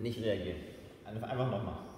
Nicht reagieren. Einfach nochmal.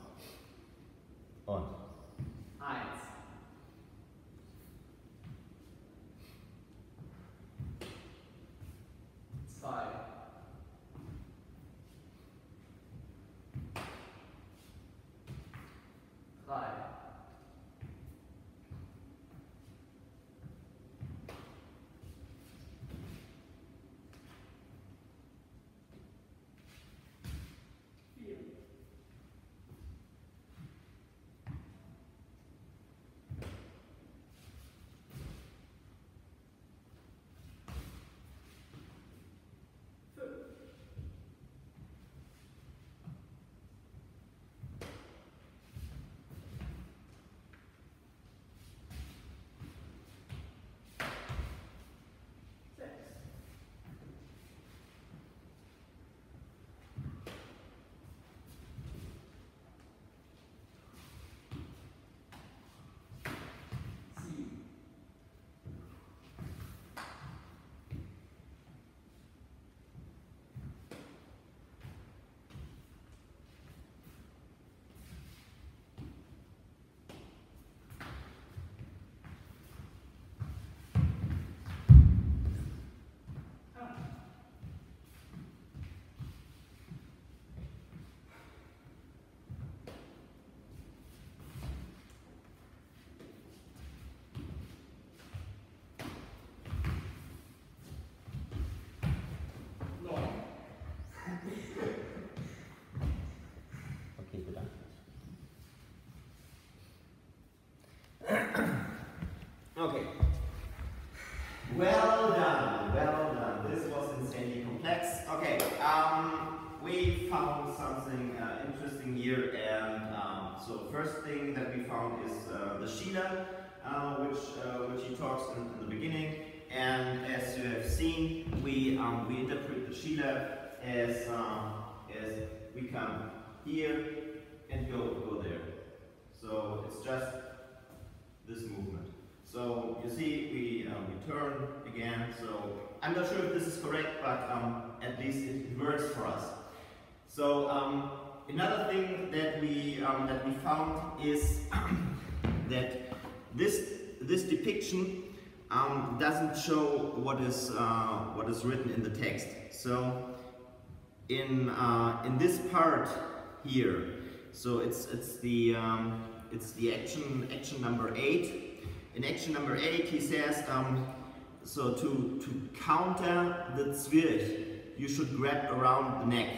Well done, well done. This was insanely complex. Okay, um, we found something uh, interesting here, and um, so first thing that we found is uh, the Sheila, uh, which uh, which he talks in, in the beginning. And as you have seen, we um, we interpret the Sheila as um, as we come here and go go there. So it's just this movement. So you see, we, um, again. So I'm not sure if this is correct, but um, at least it works for us. So um, another thing that we um, that we found is that this this depiction um, doesn't show what is uh, what is written in the text. So in uh, in this part here, so it's it's the um, it's the action action number eight. In action number eight, he says, um, so to to counter the Zwirch, you should grab around the neck,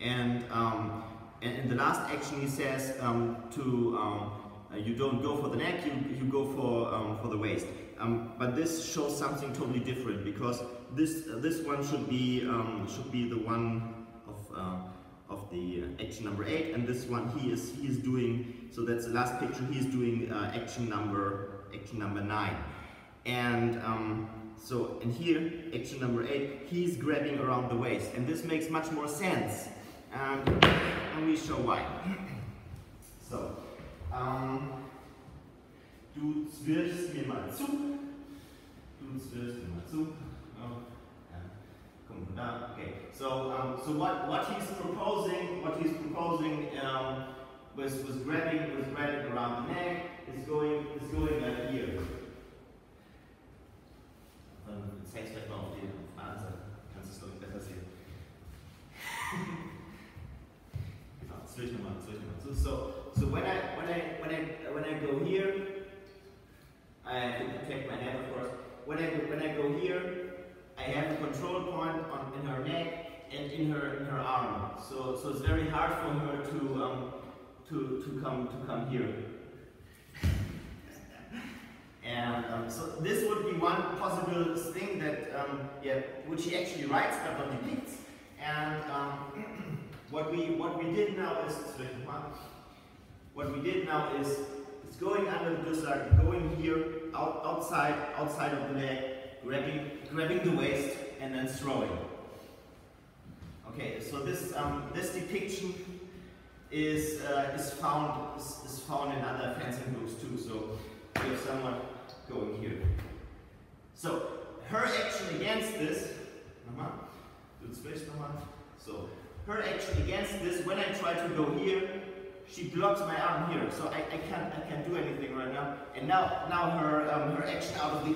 and um, and in the last action, he says um, to um, uh, you don't go for the neck, you you go for um, for the waist. Um, but this shows something totally different because this uh, this one should be um, should be the one of uh, of the uh, action number eight, and this one he is he is doing. So that's the last picture. He is doing uh, action number action number nine, and um, so and here action number eight, he's grabbing around the waist, and this makes much more sense. And, and we show why. So. Um, Du zwirchst mir mal zu. Du zwirchst mir mal zu. Oh, okay. So, um, so what, what he's proposing, what he's proposing um, was, was grabbing, was grabbing around the neck, is going, is going like here. Dann zeig's vielleicht mal auf die auf der anderen Seite. Kannst du es, glaube ich, besser sehen. Genau, zwirch nochmal, zwirch nochmal zu. So, so when I, when I, when I, when I go here, I have to protect my neck, of course. When I when I go here, I have a control point on in her neck and in her in her arm. So so it's very hard for her to um, to to come to come here. And um, so this would be one possible thing that um, yeah, which he actually writes but not depicts. And um, what we what we did now is what we did now is it's going under the Dussack, going here, out, outside, outside of the leg, grabbing, grabbing the waist, and then throwing. Okay, so this um, this depiction is uh, is found is, is found in other fencing books too. So we have someone going here. So her action against this, nochmal, du nochmal. So her action against this, when I try to go here, she blocks my arm here, so I, I can't I can't do anything right now. And now now her um, her action out of the